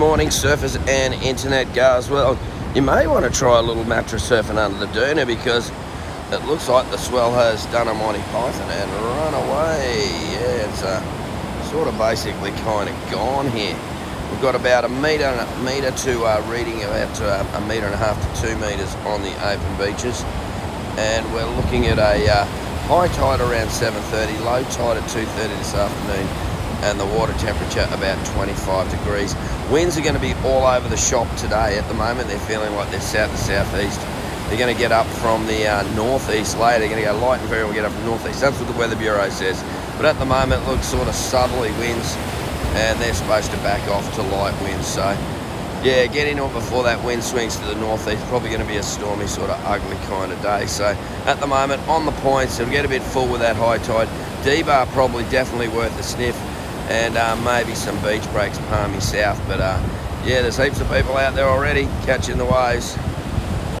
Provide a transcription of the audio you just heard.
Morning surfers and internet goers. Well, you may want to try a little mattress surfing under the Doona because it looks like the swell has done a Monty Python and run away. Yeah, it's uh, sort of basically kind of gone here. We've got about a metre, a metre to uh, reading about uh, a metre and a half to two metres on the open beaches. And we're looking at a uh, high tide around 7.30, low tide at 2.30 this afternoon and the water temperature about 25 degrees. Winds are going to be all over the shop today. At the moment, they're feeling like they're south to southeast. They're going to get up from the uh, northeast later. They're going to go light and variable, get up from northeast. That's what the Weather Bureau says. But at the moment, looks sort of southerly winds, and they're supposed to back off to light winds. So, yeah, get into it before that wind swings to the northeast. Probably going to be a stormy, sort of ugly kind of day. So, at the moment, on the points, it'll get a bit full with that high tide. D-Bah probably definitely worth a sniff and uh, maybe some beach breaks palmy south. But uh, yeah, there's heaps of people out there already catching the waves.